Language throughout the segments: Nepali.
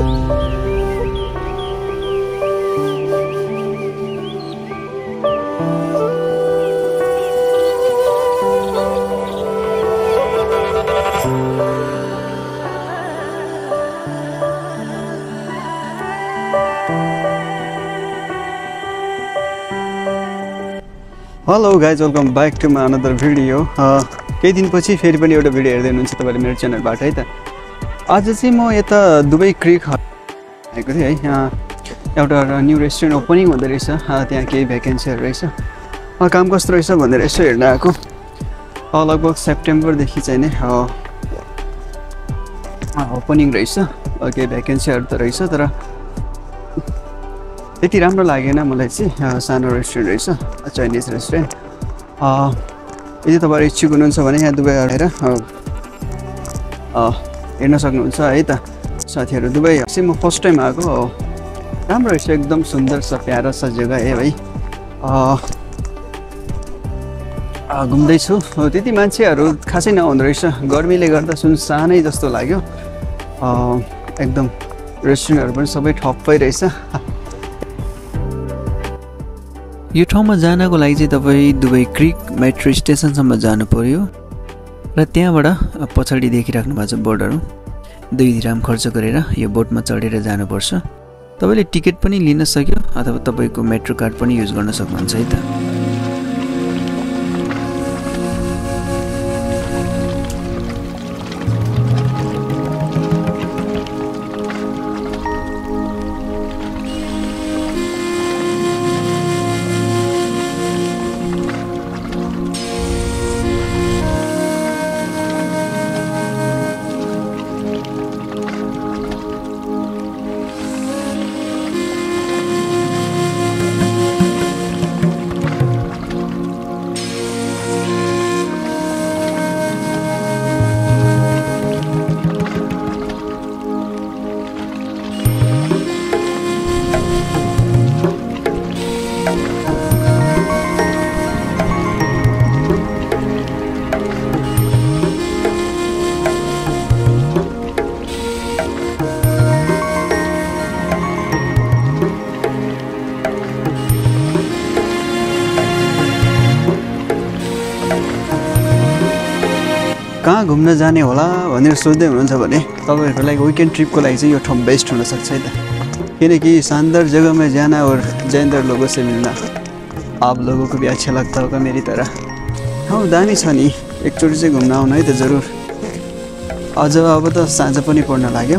Hello guys welcome back to my another video केही दिनपछि फेरि पनि एउटा भिडियो हेर्दै हुनुहुन्छ तपाईँले मेरो च्यानलबाट है त? आज चाहिँ म यता दुबई क्रिक आएको थिएँ है। यहाँ एउटा न्यू रेस्टुरेन्ट ओपनिङ हुँदो रहेछ। त्यहाँ केही भ्याकेन्सीहरू रहेछ। काम कस्तो रहेछ भनेर यसो हेर्न आएको। लगभग सेप्टेम्बरदेखि चाहिँ नै ओपनिङ रहेछ। केही भ्याकेन्सीहरू त रहेछ तर त्यति राम्रो लागेन मलाई चाहिँ। सानो रेस्टुरेन्ट रहेछ चाइनिज रेस्टुरेन्ट। यदि तपाईँहरू इच्छुक हुनुहुन्छ भने यहाँ दुबई आएर हेर्न सक्नुहुन्छ है त? साथीहरू दुबई चाहिँ म फर्स्ट टाइम आएको अँ, राम्रो रहेछ एकदम सुन्दर छ प्यारो छ जग्गा है भाइ। घुम्दैछु। त्यति मान्छेहरू खासै नहुँदो रहेछ। गर्मीले गर्दा सुनसानै जस्तो लाग्यो। एकदम रेस्टुरेन्टहरू पनि सबै ठप्पै रहेछ। यो ठाउँमा जानको लागि चाहिँ तपाईँ दुबई क्रिक मेट्रो स्टेसनसम्म जानु पर्यो। र त्यहाँबाट पछाडि देखिराख्नु भएको छ बोर्डहरू। दुई दिराम खर्च गरेर यो बोटमा चढेर जानुपर्छ। तपाईँले टिकट पनि लिन सक्यो अथवा तपाईँको मेट्रो कार्ड पनि युज गर्न सक्नुहुन्छ है त। कहाँ घुम्न जाने होला भनेर सोच्दै हुनुहुन्छ भने तपाईँहरूको लागि विकेन्ड ट्रिपको लागि चाहिँ यो ठाउँ बेस्ट हुनसक्छ है त। किनकि शानदार जगह में जाना और जैनदार लोगों से मिलना आप लोगों को भी अच्छा लगता होगा मेरी तरह। ठाउँ दामी छ नि। एकचोटि चाहिँ घुम्न आउनु है त जरुर। अझ अब त साँझ पनि पर्न लाग्यो।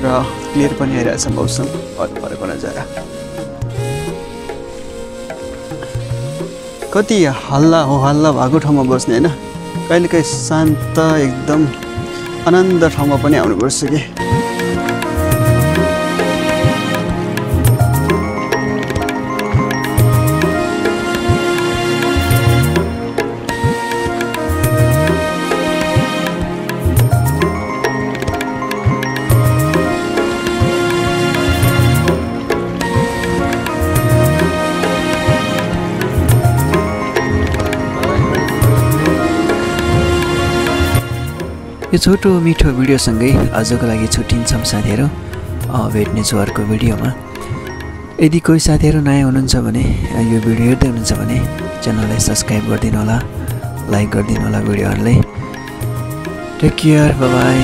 र क्लियर पनि आइरहेछ मौसम। परेको नजारा। कति हल्ला हो हल्ला भएको ठाउँमा बस्ने होइन? कहिलेकाहीँ शान्त एकदम आनन्द ठाउँमा पनि आउनुपर्छ कि? यो छोटो मिठो भिडियोसँगै आजको लागि छुट्टिन्छौँ साथीहरू। भेट्नेछु अर्को भिडियोमा। यदि कोही साथीहरू नयाँ हुनुहुन्छ भने यो भिडियो हेर्दै हुनुहुन्छ भने च्यानललाई सब्सक्राइब गरिदिनु होला लाइक गरिदिनु होला भिडियोहरूलाई। Take care by